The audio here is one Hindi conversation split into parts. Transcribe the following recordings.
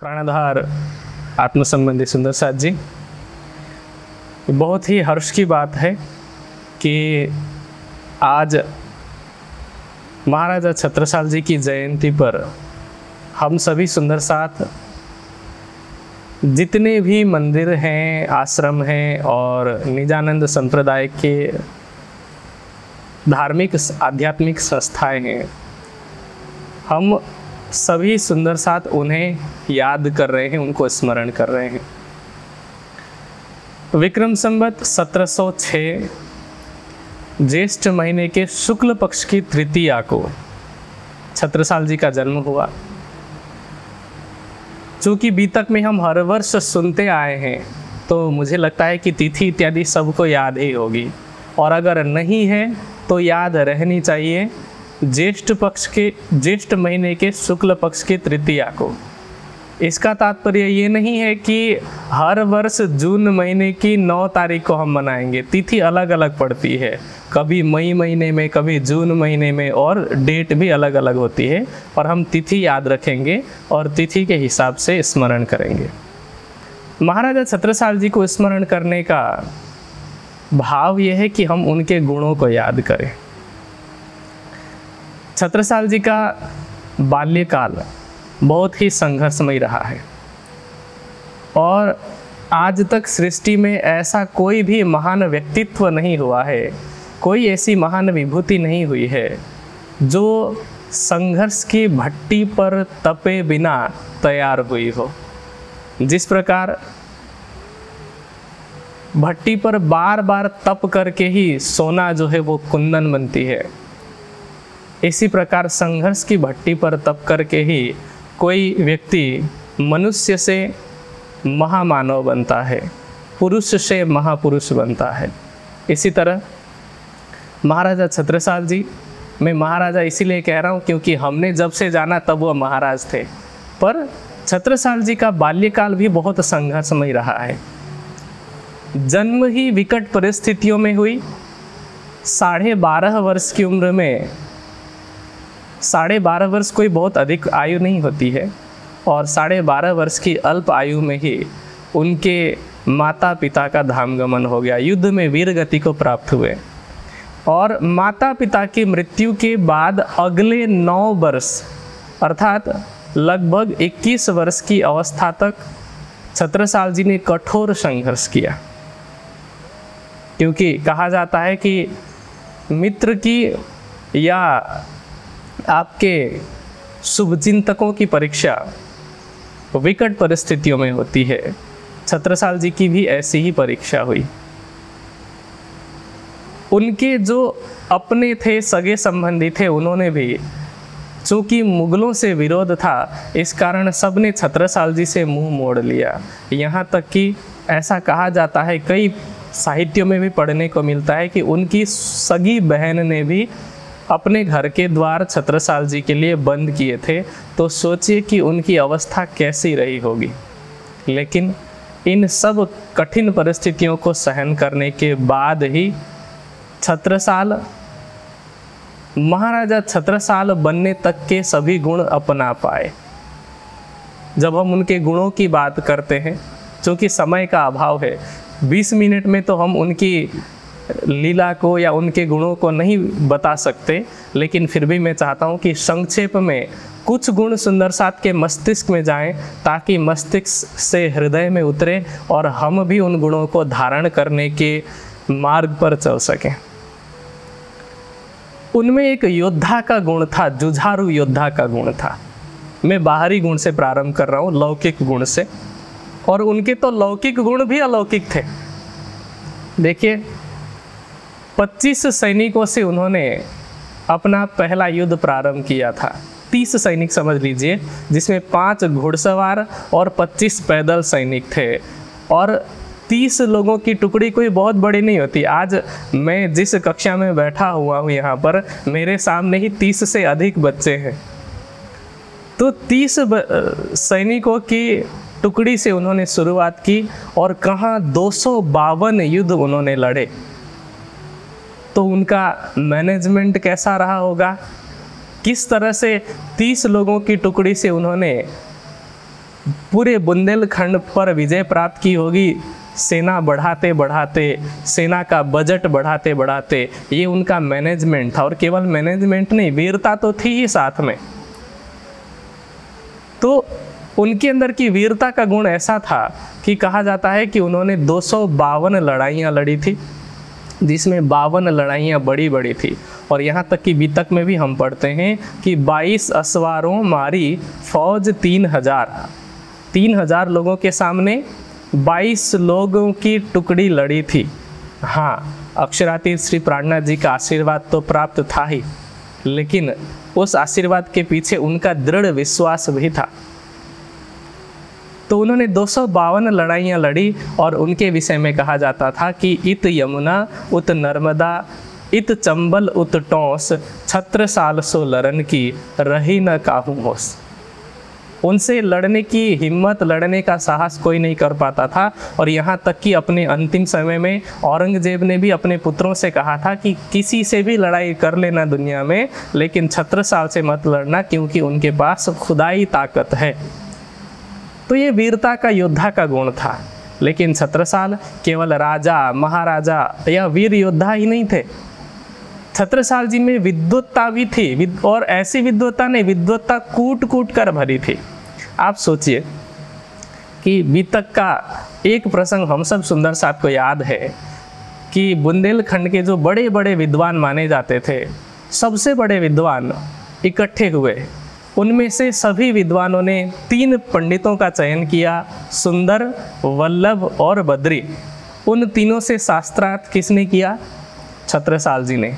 प्राणाधार आत्म संबंधी सुंदर साथ जी। बहुत ही हर्ष की बात है कि आज महाराजा छत्रसाल जी की जयंती पर हम सभी सुंदर साथ जितने भी मंदिर हैं, आश्रम हैं और निजानंद संप्रदाय के धार्मिक, आध्यात्मिक संस्थाएँ हैं, हम सभी सुंदर साथ उन्हें याद कर रहे हैं, उनको स्मरण कर रहे हैं। विक्रम संवत 1706 ज्येष्ठ महीने के शुक्ल पक्ष की तृतीया को छत्रसाल जी का जन्म हुआ। चूँकि बीतक में हम हर वर्ष सुनते आए हैं तो मुझे लगता है कि तिथि इत्यादि सबको याद ही होगी। और अगर नहीं है तो याद रहनी चाहिए। ज्येष्ठ पक्ष के, ज्येष्ठ महीने के शुक्ल पक्ष की तृतीया को। इसका तात्पर्य ये नहीं है कि हर वर्ष जून महीने की नौ तारीख को हम मनाएँगे। तिथि अलग अलग पड़ती है। कभी मई महीने में, कभी जून महीने में और डेट भी अलग अलग होती है और हम तिथि याद रखेंगे और तिथि के हिसाब से स्मरण करेंगे। महाराजा छत्रसाल जी को स्मरण करने का भाव यह है कि हम उनके गुणों को याद करें। छत्रसाल जी का बाल्यकाल बहुत ही संघर्षमय रहा है। और आज तक सृष्टि में ऐसा कोई भी महान व्यक्तित्व नहीं हुआ है, कोई ऐसी महान विभूति नहीं हुई है, जो संघर्ष की भट्टी पर तपे बिना तैयार हुई हो। जिस प्रकार भट्टी पर बार बार तप करके ही सोना जो है वो कुंदन बनती है इसी प्रकार संघर्ष की भट्टी पर तप करके ही कोई व्यक्ति मनुष्य से महामानव बनता है, पुरुष से महापुरुष बनता है। इसी तरह महाराजा छत्रसाल जी, मैं महाराजा इसीलिए कह रहा हूँ क्योंकि हमने जब से जाना तब वह महाराज थे। पर छत्रसाल जी का बाल्यकाल भी बहुत संघर्षमय रहा है। जन्म ही विकट परिस्थितियों में हुई। साढ़े बारह वर्ष की उम्र में साढ़े बारह वर्ष कोई बहुत अधिक आयु नहीं होती है और साढ़े बारह वर्ष की अल्प आयु में ही उनके माता पिता का धामगमन हो गया, युद्ध में वीर गति को प्राप्त हुए। और माता पिता की मृत्यु के बाद अगले नौ वर्ष, अर्थात लगभग 21 वर्ष की अवस्था तक छत्रसाल जी ने कठोर संघर्ष किया। क्योंकि कहा जाता है कि मित्र की या आपके शुभचिंतकों की परीक्षा विकट परिस्थितियों में होती है। छत्रसाल जी की भी ऐसी ही परीक्षा हुई। उनके जो अपने थे, सगे संबंधी थे, उन्होंने भी चूँकि मुगलों से विरोध था, इस कारण सबने छत्रसाल जी से मुँह मोड़ लिया। यहाँ तक कि ऐसा कहा जाता है, कई साहित्यों में भी पढ़ने को मिलता है कि उनकी सगी बहन ने भी अपने घर के द्वार छत्रसाल जी के लिए बंद किए थे तो सोचिए कि उनकी अवस्था कैसी रही होगी। लेकिन इन सब कठिन परिस्थितियों को सहन करने के बाद ही छत्रसाल, महाराजा छत्रसाल बनने तक के सभी गुण अपना पाए। जब हम उनके गुणों की बात करते हैं क्योंकि समय का अभाव है 20 मिनट में तो हम उनकी लीला को या उनके गुणों को नहीं बता सकते, लेकिन फिर भी मैं चाहता हूँ कि संक्षेप में कुछ गुण सुंदर साथ के मस्तिष्क में जाएँ, ताकि मस्तिष्क से हृदय में उतरे और हम भी उन गुणों को धारण करने के मार्ग पर चल सकें। उनमें एक योद्धा का गुण था, जुझारू योद्धा का गुण था। मैं बाहरी गुण से प्रारंभ कर रहा हूँ, लौकिक गुण से। और उनके तो लौकिक गुण भी अलौकिक थे। देखिए 25 सैनिकों से उन्होंने अपना पहला युद्ध प्रारंभ किया था। 30 सैनिक समझ लीजिए, जिसमें पाँच घुड़सवार और 25 पैदल सैनिक थे। और 30 लोगों की टुकड़ी कोई बहुत बड़ी नहीं होती। आज मैं जिस कक्षा में बैठा हुआ हूँ यहाँ पर, मेरे सामने ही 30 से अधिक बच्चे हैं। तो 30 सैनिकों की टुकड़ी से उन्होंने शुरुआत की और कहाँ दो युद्ध उन्होंने लड़े। तो उनका मैनेजमेंट कैसा रहा होगा? किस तरह से तीस लोगों की टुकड़ी से उन्होंने पूरे बुंदेलखंड पर विजय प्राप्त की होगी? सेना बढ़ाते बढ़ाते, सेना का बजट बढ़ाते बढ़ाते, ये उनका मैनेजमेंट था और केवल मैनेजमेंट नहीं, वीरता तो थी ही साथ में। तो उनके अंदर की वीरता का गुण ऐसा था कि कहा जाता है कि उन्होंने दो लड़ाइयाँ लड़ी थी। जिसमें बावन लड़ाइयाँ बड़ी बड़ी थी। और यहाँ तक कि बीतक में भी हम पढ़ते हैं कि 22 असवारों मारी फौज तीन हज़ार। तीन हज़ार लोगों के सामने 22 लोगों की टुकड़ी लड़ी थी। हाँ अक्षरातीत श्री प्राणनाथ जी का आशीर्वाद तो प्राप्त था ही, लेकिन उस आशीर्वाद के पीछे उनका दृढ़ विश्वास भी था। तो उन्होंने दो सौ बावन लड़ाइयाँ लड़ी और उनके विषय में कहा जाता था कि इत यमुना, उत नर्मदा, इत चंबल, उत टोस, छत्र साल सो लरन की, रही न काहू होश उनसे लड़ने की हिम्मत, लड़ने का साहस कोई नहीं कर पाता था और यहाँ तक कि अपने अंतिम समय में औरंगज़ेब ने भी अपने पुत्रों से कहा था कि किसी से भी लड़ाई कर लेना दुनिया में, लेकिन छत्रसाल से मत लड़ना क्योंकि उनके पास खुदाई ताकत है। तो ये वीरता का योद्धा का गुण था। लेकिन छत्रसाल केवल राजा, महाराजा या वीर योद्धा ही नहीं थे। छत्रसाल जी में विद्वत्ता भी थी। और ऐसी विद्वत्ता नहीं, विद्वत्ता कूट कूट कर भरी थी। आप सोचिए कि बीतक का एक प्रसंग हम सब सुंदर साहब को याद है कि बुंदेलखंड के जो बड़े बड़े विद्वान माने जाते थे, सबसे बड़े विद्वान इकट्ठे हुए। उनमें से सभी विद्वानों ने तीन पंडितों का चयन किया, सुंदर, वल्लभ और बद्री। उन तीनों से शास्त्रार्थ किसने किया? छत्रसाल जी ने।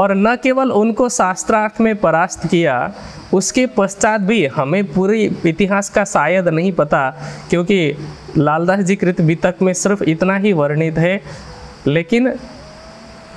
और न केवल उनको शास्त्रार्थ में परास्त किया, उसके पश्चात भी हमें पूरे इतिहास का शायद नहीं पता, क्योंकि लालदास जी कृत वितक में सिर्फ़ इतना ही वर्णित है, लेकिन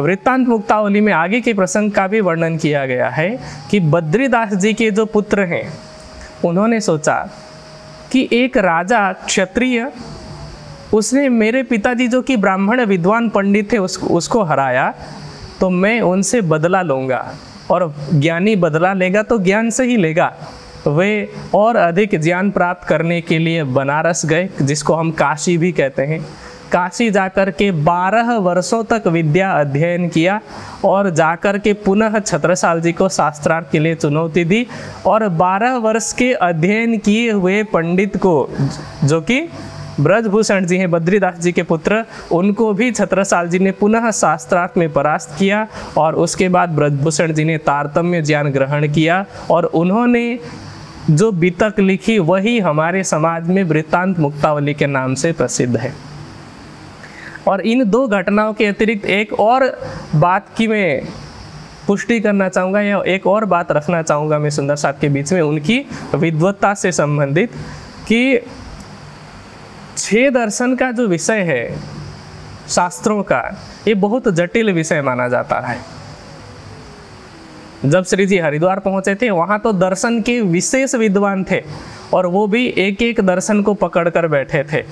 वृत्तांत मुक्तावली में आगे के प्रसंग का भी वर्णन किया गया है कि बद्रीदास जी के जो पुत्र हैं उन्होंने सोचा कि एक राजा क्षत्रिय उसने मेरे पिताजी जो कि ब्राह्मण विद्वान पंडित थे उस, उसको हराया तो मैं उनसे बदला लूँगा और ज्ञानी बदला लेगा तो ज्ञान से ही लेगा। वे और अधिक ज्ञान प्राप्त करने के लिए बनारस गए जिसको हम काशी भी कहते हैं। काशी जाकर के बारह वर्षों तक विद्या अध्ययन किया और जाकर के पुनः छत्रसाल जी को शास्त्रार्थ के लिए चुनौती दी और बारह वर्ष के अध्ययन किए हुए पंडित को, जो कि ब्रजभूषण जी हैं, बद्रीदास जी के पुत्र, उनको भी छत्रसाल जी ने पुनः शास्त्रार्थ में परास्त किया और उसके बाद ब्रजभूषण जी ने तारतम्य ज्ञान ग्रहण किया और उन्होंने जो बीतक लिखी, वही हमारे समाज में वृत्तांत मुक्तावली के नाम से प्रसिद्ध है। और इन दो घटनाओं के अतिरिक्त एक और बात की मैं पुष्टि करना चाहूँगा या एक और बात रखना चाहूँगा मैं सुंदर साहब के बीच में, उनकी विद्वत्ता से संबंधित कि छह दर्शन का जो विषय है, शास्त्रों का, ये बहुत जटिल विषय माना जाता है। जब श्री जी हरिद्वार पहुँचे थे, वहाँ तो दर्शन के विशेष विद्वान थे। और वो भी एक एक दर्शन को पकड़ कर बैठे थे।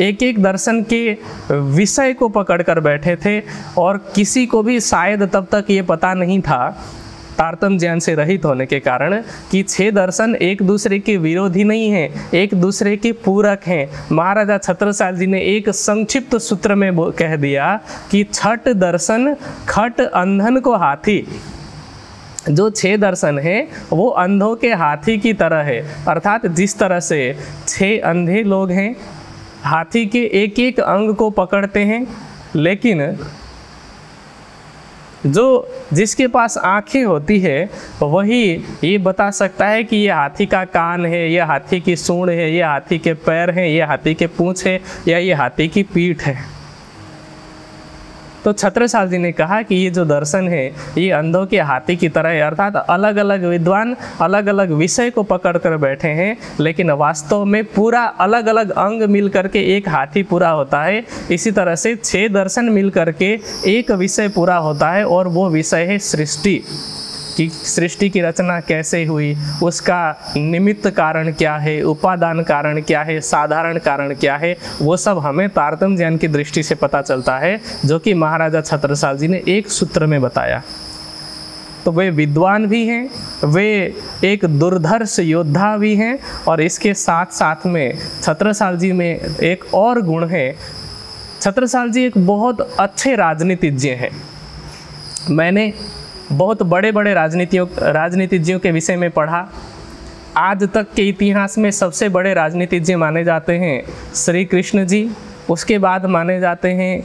एक एक दर्शन के विषय को पकड़ कर बैठे थे और किसी को भी शायद तब तक ये पता नहीं था तारतम ज्ञान से रहित होने के कारण, कि छह दर्शन एक दूसरे के विरोधी नहीं हैं, एक दूसरे के पूरक हैं। महाराजा छत्रसाल जी ने एक संक्षिप्त सूत्र में कह दिया कि छठ दर्शन खट अंधन को हाथी जो छह दर्शन है, वो अंधों के हाथी की तरह है। अर्थात जिस तरह से छह अंधे लोग हैं, हाथी के एक एक अंग को पकड़ते हैं, लेकिन जो जिसके पास आँखें होती है, वही ये बता सकता है कि ये हाथी का कान है, ये हाथी की सूंड है, ये हाथी के पैर हैं, ये हाथी के पूँछ है, या ये हाथी की पीठ है। तो छत्रसाल जी ने कहा कि ये जो दर्शन है, ये अंधों के हाथी की तरह है, अर्थात अलग अलग विद्वान अलग अलग विषय को पकड़ कर बैठे हैं, लेकिन वास्तव में पूरा अलग अलग अंग मिल करके एक हाथी पूरा होता है। इसी तरह से छः दर्शन मिल करके एक विषय पूरा होता है और वो विषय है सृष्टि। कि सृष्टि की रचना कैसे हुई, उसका निमित्त कारण क्या है, उपादान कारण क्या है, साधारण कारण क्या है, वो सब हमें तारतम ज्ञान की दृष्टि से पता चलता है, जो कि महाराजा छत्रसाल जी ने एक सूत्र में बताया। तो वे विद्वान भी हैं, वे एक दुर्धर्ष योद्धा भी हैं, और इसके साथ साथ में छत्रसाल जी में एक और गुण है। छत्रसाल जी एक बहुत अच्छे राजनीतिज्ञ हैं। मैंने बहुत बड़े बड़े राजनीतियों, राजनीतिज्ञों के विषय में पढ़ा। आज तक के इतिहास में सबसे बड़े राजनीतिज्ञ माने जाते हैं श्री कृष्ण जी, उसके बाद माने जाते हैं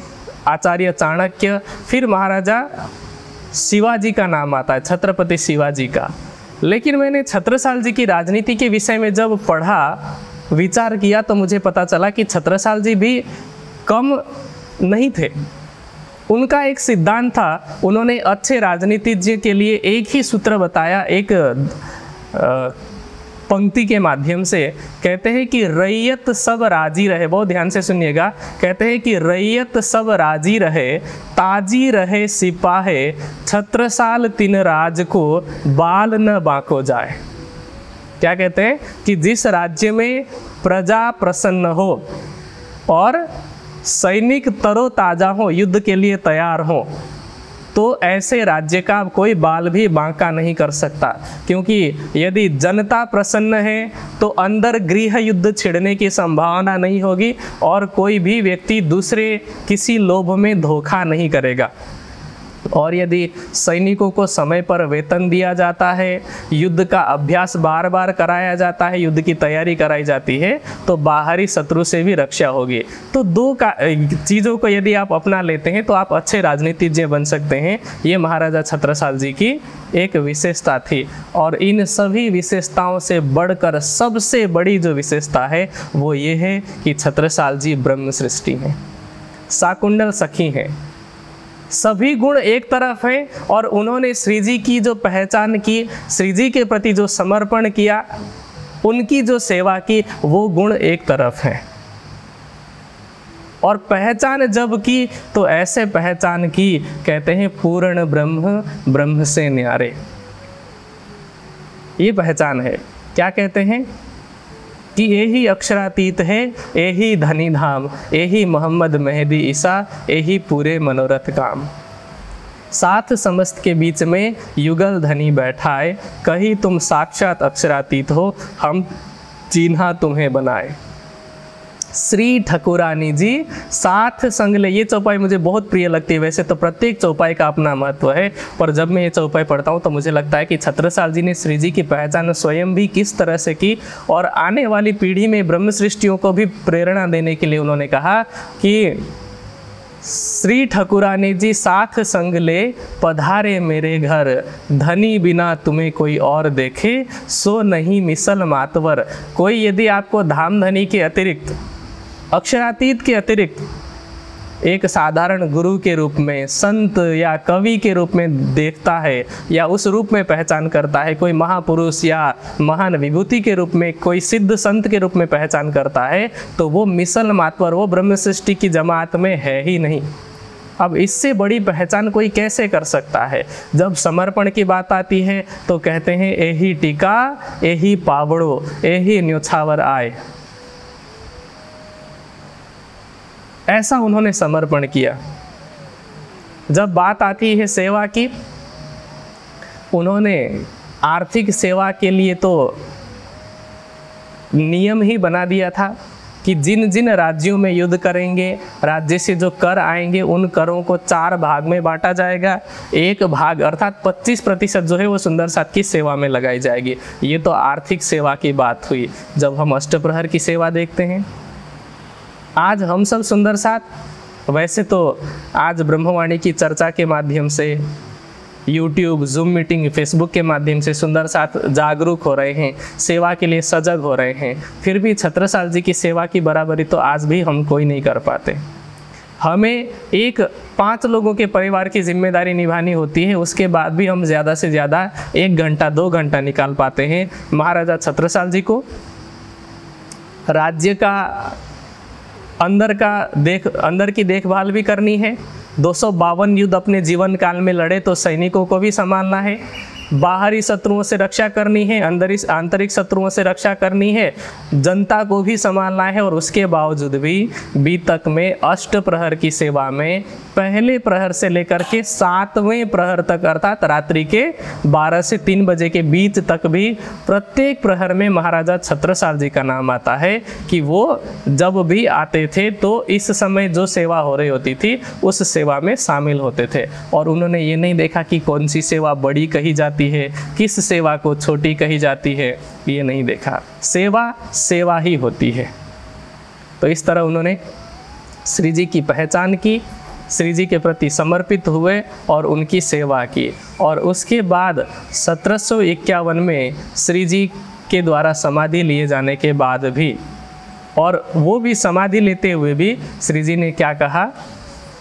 आचार्य चाणक्य, फिर महाराजा शिवाजी का नाम आता है, छत्रपति शिवाजी का। लेकिन मैंने छत्रसाल जी की राजनीति के विषय में जब पढ़ा, विचार किया तो मुझे पता चला कि छत्रसाल जी भी कम नहीं थे। उनका एक सिद्धांत था, उन्होंने अच्छे राजनीतिज्ञ के लिए एक ही सूत्र बताया, एक पंक्ति के माध्यम से। कहते हैं कि रैयत सब राज़ी रहे, बहुत ध्यान से सुनिएगा। कहते हैं कि रैयत सब राज़ी रहे, ताजी रहे सिपाहे, छत्रसाल तीन राज को बाल न बाको जाए। क्या कहते हैं? कि जिस राज्य में प्रजा प्रसन्न हो और सैनिक तरोताजा हो, युद्ध के लिए तैयार हो तो ऐसे राज्य का कोई बाल भी बांका नहीं कर सकता। क्योंकि यदि जनता प्रसन्न है तो अंदर गृह युद्ध छिड़ने की संभावना नहीं होगी और कोई भी व्यक्ति दूसरे किसी लोभ में धोखा नहीं करेगा। और यदि सैनिकों को समय पर वेतन दिया जाता है, युद्ध का अभ्यास बार बार कराया जाता है, युद्ध की तैयारी कराई जाती है तो बाहरी शत्रु से भी रक्षा होगी। तो दो का, चीज़ों को यदि आप अपना लेते हैं तो आप अच्छे राजनीतिज्ञ बन सकते हैं। ये महाराजा छत्रसाल जी की एक विशेषता थी। और इन सभी विशेषताओं से बढ़कर सबसे बड़ी जो विशेषता है, वो ये है कि छत्रसाल जी ब्रह्म सृष्टि हैं। साकुंडल सखी हैं। सभी गुण एक तरफ़ हैं और उन्होंने श्री जी की जो पहचान की श्री जी के प्रति जो समर्पण किया, उनकी जो सेवा की, वो गुण एक तरफ़ है। और पहचान जब की तो ऐसे पहचान की, कहते हैं पूर्ण ब्रह्म ब्रह्म से न्यारे। ये पहचान है। क्या कहते हैं? कि यही अक्षरातीत है यही धनी धाम यही मोहम्मद मेहदी ईसा यही पूरे मनोरथ काम साथ समस्त के बीच में युगल धनी बैठाए, कहीं तुम साक्षात अक्षरातीत हो, हम चिन्हा तुम्हें बनाए। श्री ठकुरानी जी, साथ संग ले ये चौपाई मुझे बहुत प्रिय लगती है। वैसे तो प्रत्येक चौपाई का अपना महत्व है, पर जब मैं ये चौपाई पढ़ता हूँ तो मुझे लगता है कि छत्रसाल जी ने श्री जी की पहचान स्वयं भी किस तरह से की और आने वाली पीढ़ी में ब्रह्म सृष्टियों को भी प्रेरणा देने के लिए उन्होंने कहा कि श्री ठकुरानी जी, साथ संग ले पधारे मेरे घर, धनी बिना तुम्हें कोई और देखे, सो नहीं मिसल मातवर। कोई यदि आपको धाम धनी के अतिरिक्त अक्षरातीत के अतिरिक्त एक साधारण गुरु के रूप में, संत या कवि के रूप में देखता है या उस रूप में पहचान करता है, कोई महापुरुष या महान विभूति के रूप में, कोई सिद्ध संत के रूप में पहचान करता है तो वो मिसल मातवर वो ब्रह्म सृष्टि की जमात में है ही नहीं। अब इससे बड़ी पहचान कोई कैसे कर सकता है? जब समर्पण की बात आती है तो कहते हैं यही टीका यही पावड़ो यही न्योछावर आए। ऐसा उन्होंने समर्पण किया। जब बात आती है सेवा की, उन्होंने आर्थिक सेवा के लिए तो नियम ही बना दिया था कि जिन जिन राज्यों में युद्ध करेंगे, राज्य से जो कर आएँगे, उन करों को चार भाग में बांटा जाएगा। एक भाग अर्थात 25 प्रतिशत जो है वो सुंदर साथ की सेवा में लगाई जाएगी। ये तो आर्थिक सेवा की बात हुई। जब हम अष्टप्रहर की सेवा देखते हैं आज हम सब सुंदर साथ। वैसे तो आज ब्रह्मवाणी की चर्चा के माध्यम से यूट्यूब जूम मीटिंग फेसबुक के माध्यम से सुंदर साथ जागरूक हो रहे हैं, सेवा के लिए सजग हो रहे हैं। फिर भी छत्रसाल जी की सेवा की बराबरी तो आज भी हम कोई नहीं कर पाते। हमें एक पाँच लोगों के परिवार की ज़िम्मेदारी निभानी होती है, उसके बाद भी हम ज़्यादा से ज़्यादा एक घंटा, दो घंटा निकाल पाते हैं। महाराजा छत्रसाल जी को राज्य का अंदर का देख, अंदर की देखभाल भी करनी है। दो सौ बावन युद्ध अपने जीवन काल में लड़े तो सैनिकों को भी संभालना है। बाहरी शत्रुओं से रक्षा करनी है, अंदर आंतरिक शत्रुओं से रक्षा करनी है, जनता को भी संभालना है और उसके बावजूद भी बीतक में अष्ट प्रहर की सेवा में पहले प्रहर से लेकर के सातवें प्रहर तक, अर्थात रात्रि के 12 से 3 बजे के बीच तक भी प्रत्येक प्रहर में महाराजा छत्रसाल जी का नाम आता है कि वो जब भी आते थे तो इस समय जो सेवा हो रही होती थी, उस सेवा में शामिल होते थे। और उन्होंने ये नहीं देखा कि कौन सी सेवा बड़ी कही जाती है, किस सेवा को छोटी कही जाती है, ये नहीं देखा। सेवा सेवा ही होती है। तो इस तरह उन्होंने श्री जी की पहचान की, श्री जी के प्रति समर्पित हुए और उनकी सेवा की। और उसके बाद सत्रह में श्री जी के द्वारा समाधि लिए जाने के बाद भी, और वो भी समाधि लेते हुए भी श्री जी ने क्या कहा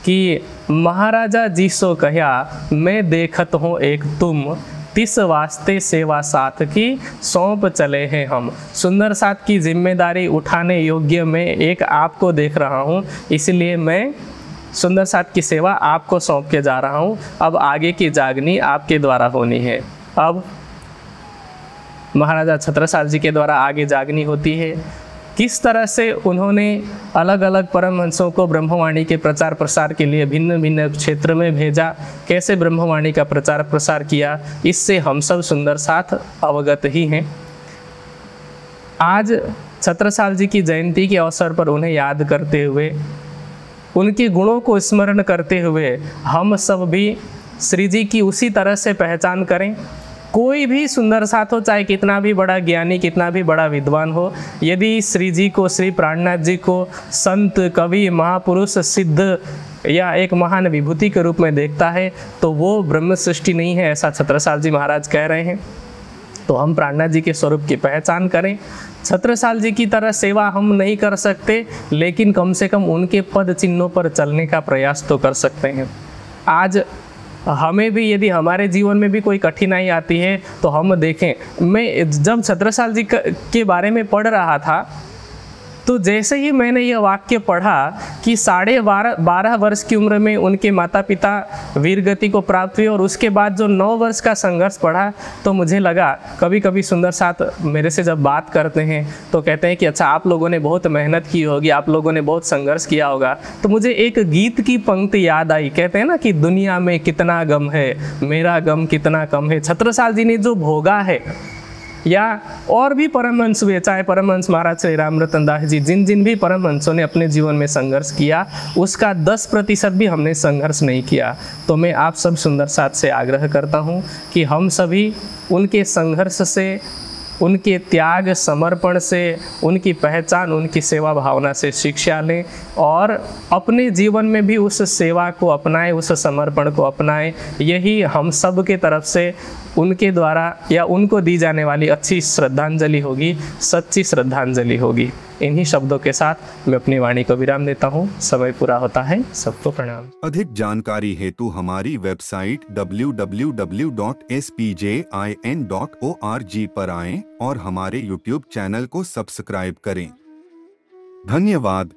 कि, महाराजा जी सो कहा मैं देखत हूँ एक तुम तिस वास्ते सेवा साथ की सौंप चले हैं हम। सुंदर साथ की ज़िम्मेदारी उठाने योग्य में एक आपको देख रहा हूँ, इसलिए मैं सुंदर साथ की सेवा आपको सौंप के जा रहा हूँ। अब आगे की जागनी आपके द्वारा होनी है। अब महाराजा छत्रसाल जी के द्वारा आगे जागनी होती है। किस तरह से उन्होंने अलग अलग परमहंसों को ब्रह्मवाणी के प्रचार प्रसार के लिए भिन्न भिन्न क्षेत्र में भेजा? कैसे ब्रह्मवाणी का प्रचार प्रसार किया? इससे हम सब सुंदर साथ अवगत ही हैं। आज छत्रसाल जी की जयंती के अवसर पर उन्हें याद करते हुए, उनके गुणों को स्मरण करते हुए हम सब भी श्री जी की उसी तरह से पहचान करें। कोई भी सुंदर साथ हो, चाहे कितना भी बड़ा ज्ञानी, कितना भी बड़ा विद्वान हो, यदि श्री जी को, श्री प्राणनाथ जी को संत, कवि, महापुरुष सिद्ध या एक महान विभूति के रूप में देखता है तो वो ब्रह्म सृष्टि नहीं है, ऐसा छत्रसाल जी महाराज कह रहे हैं। तो हम प्राणनाथ जी के स्वरूप की पहचान करें। छत्रसाल जी की तरह सेवा हम नहीं कर सकते, लेकिन कम से कम उनके पद चिन्हों पर चलने का प्रयास तो कर सकते हैं। आज हमें भी, यदि हमारे जीवन में भी कोई कठिनाई आती है तो हम देखें। मैं जब छत्रसाल जी के बारे में पढ़ रहा था तो जैसे ही मैंने यह वाक्य पढ़ा कि साढ़े बारह बारह वर्ष की उम्र में उनके माता पिता वीरगति को प्राप्त हुए और उसके बाद जो नौ वर्ष का संघर्ष पढ़ा तो मुझे लगा कभी कभी सुंदर साथ मेरे से जब बात करते हैं तो कहते हैं कि अच्छा आप लोगों ने बहुत मेहनत की होगी, आप लोगों ने बहुत संघर्ष किया होगा। तो मुझे एक गीत की पंक्ति याद आई, कहते हैं ना कि, दुनिया में कितना गम है, मेरा गम कितना कम है। छत्रसाल जी ने जो भोगा है या और भी परमहंस हुए, चाहे परमहंस महाराज श्री राम रतन दास जी, जिन जिन भी परमहंसों ने अपने जीवन में संघर्ष किया, उसका दस प्रतिशत भी हमने संघर्ष नहीं किया। तो मैं आप सब सुंदर साथ से आग्रह करता हूँ कि हम सभी उनके संघर्ष से उनके त्याग, समर्पण से, उनकी पहचान, उनकी सेवा भावना से शिक्षा लें और अपने जीवन में भी उस सेवा को अपनाएँ, उस समर्पण को अपनाएँ। यही हम सब के तरफ़ से उनके द्वारा या उनको दी जाने वाली अच्छी श्रद्धांजलि होगी, सच्ची श्रद्धांजलि होगी। इन्हीं शब्दों के साथ मैं अपनी वाणी को विराम देता हूँ। समय पूरा होता है। सबको प्रणाम। अधिक जानकारी हेतु हमारी वेबसाइट www.spjin.org पर आएँ और हमारे YouTube चैनल को सब्सक्राइब करें। धन्यवाद।